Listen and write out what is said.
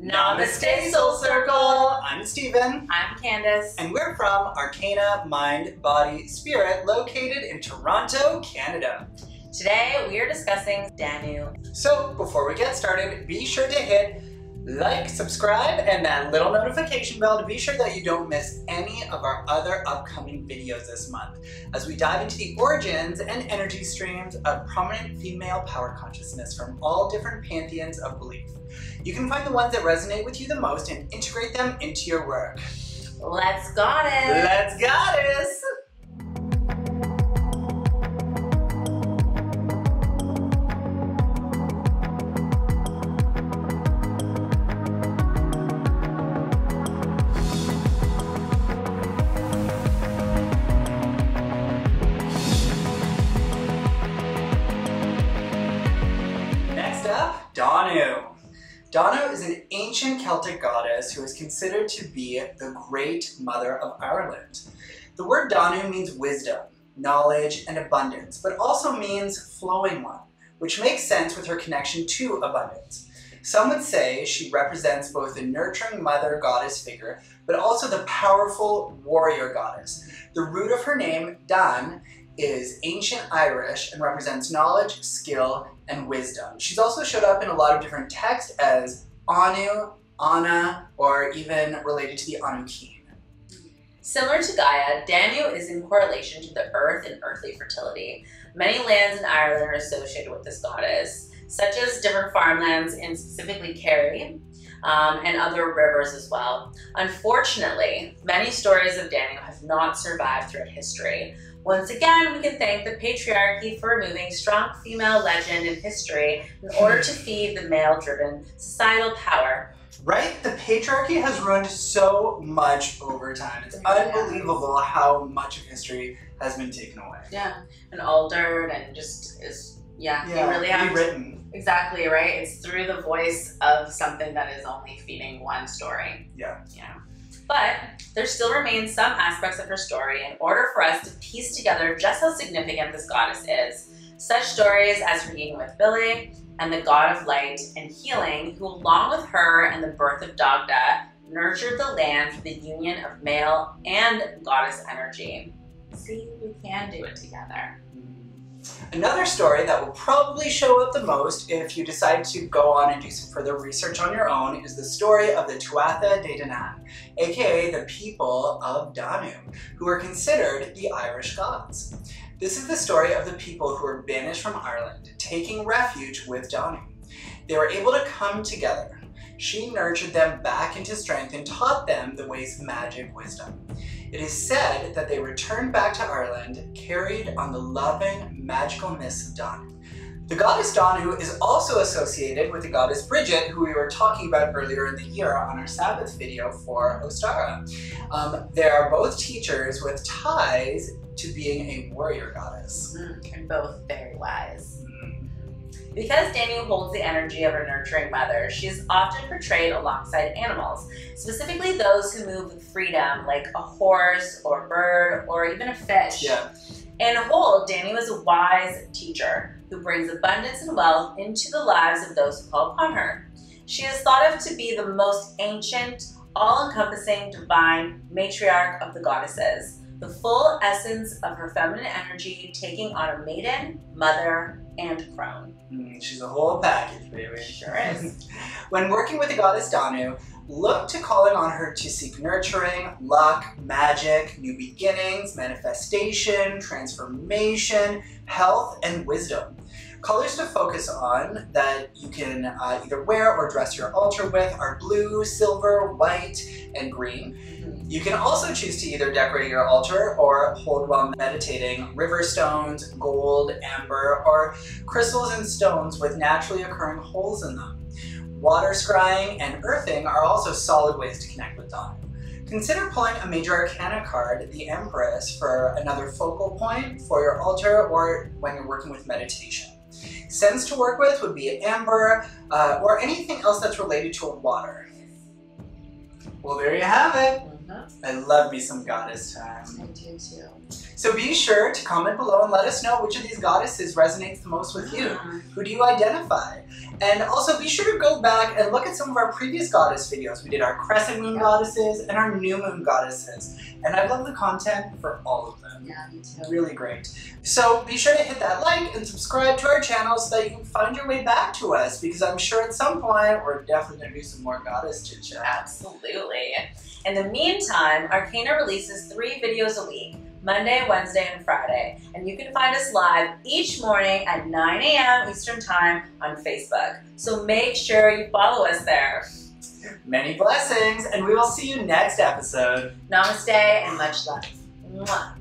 Namaste, Soul Circle. I'm Stephen. I'm Candice. And we're from Arcana Mind, Body, Spirit, located in Toronto, Canada. Today we are discussing Danu. So, before we get started, be sure to hit like, subscribe, and that little notification bell to be sure that you don't miss any of our other upcoming videos this month as we dive into the origins and energy streams of prominent female power consciousness from all different pantheons of belief. You can find the ones that resonate with you the most and integrate them into your work. Let's goddess! Let's goddess! Up, Danu. Danu is an ancient Celtic goddess who is considered to be the Great Mother of Ireland. The word Danu means wisdom, knowledge, and abundance, but also means flowing one, which makes sense with her connection to abundance. Some would say she represents both the nurturing mother goddess figure, but also the powerful warrior goddess. The root of her name, Dan, is ancient Irish and represents knowledge, skill, and wisdom. She's also showed up in a lot of different texts as Anu, Anna, or even related to the Anukin. Similar to Gaia, Danu is in correlation to the earth and earthly fertility. Many lands in Ireland are associated with this goddess, such as different farmlands in specifically Kerry, um, and other rivers as well. Unfortunately, many stories of Danu have not survived throughout history. Once again, we can thank the patriarchy for removing strong female legend in history in order to feed the male-driven societal power. Right? The patriarchy has ruined so much over time. It's Yeah. unbelievable how much of history has been taken away. Yeah, and altered and just is yeah. you really have to, exactly right. It's through the voice of something that is only feeding one story. Yeah. Yeah. But there still remains some aspects of her story in order for us to piece together just how significant this goddess is. Such stories as her union with Billy and the god of light and healing, who along with her and the birth of Dagda, nurtured the land for the union of male and goddess energy. See, we can do it together. Mm-hmm. Another story that will probably show up the most if you decide to go on and do some further research on your own is the story of the Tuatha De Danann, aka the people of Danu, who are considered the Irish gods. This is the story of the people who were banished from Ireland, taking refuge with Danu. They were able to come together. She nurtured them back into strength and taught them the ways of magic wisdom. It is said that they returned back to Ireland, carried on the loving, magical mists of Danu. The goddess Danu is also associated with the goddess Bridget, who we were talking about earlier in the year on our Sabbath video for Ostara. Um, they are both teachers with ties to being a warrior goddess. Mm, and both very wise. Because Danu holds the energy of a nurturing mother, she is often portrayed alongside animals, specifically those who move with freedom, like a horse or a bird or even a fish. Yeah. In whole, Danu is a wise teacher who brings abundance and wealth into the lives of those who call upon her. She is thought of to be the most ancient, all-encompassing, divine matriarch of the goddesses, the full essence of her feminine energy taking on a maiden, mother, and crone. Mm, she's a whole package, baby. Sure is. when working with the goddess Danu, look to calling on her to seek nurturing, luck, magic, new beginnings, manifestation, transformation, health, and wisdom. Colors to focus on that you can uh, either wear or dress your altar with are blue, silver, white, and green. You can also choose to either decorate your altar or hold while meditating river stones, gold, amber, or crystals and stones with naturally occurring holes in them. Water scrying and earthing are also solid ways to connect with Danu. Consider pulling a major arcana card, the Empress, for another focal point for your altar or when you're working with meditation. Scents to work with would be amber uh, or anything else that's related to water. Well, there you have it. I love me some goddess time. I do too. So be sure to comment below and let us know which of these goddesses resonates the most with you. Uh-huh. Who do you identify? And also be sure to go back and look at some of our previous goddess videos. We did our crescent moon goddesses and our new moon goddesses. And I love the content for all of them. Yeah, me too. Really great. So be sure to hit that like and subscribe to our channel so that you can find your way back to us because I'm sure at some point we're definitely going to do some more goddess chit chat. Absolutely. In the meantime, Arcana releases three videos a week. Monday, Wednesday, and Friday. And you can find us live each morning at 9 a.m. Eastern Time on Facebook. So make sure you follow us there. Many blessings, and we will see you next episode. Namaste and much love. Mwah.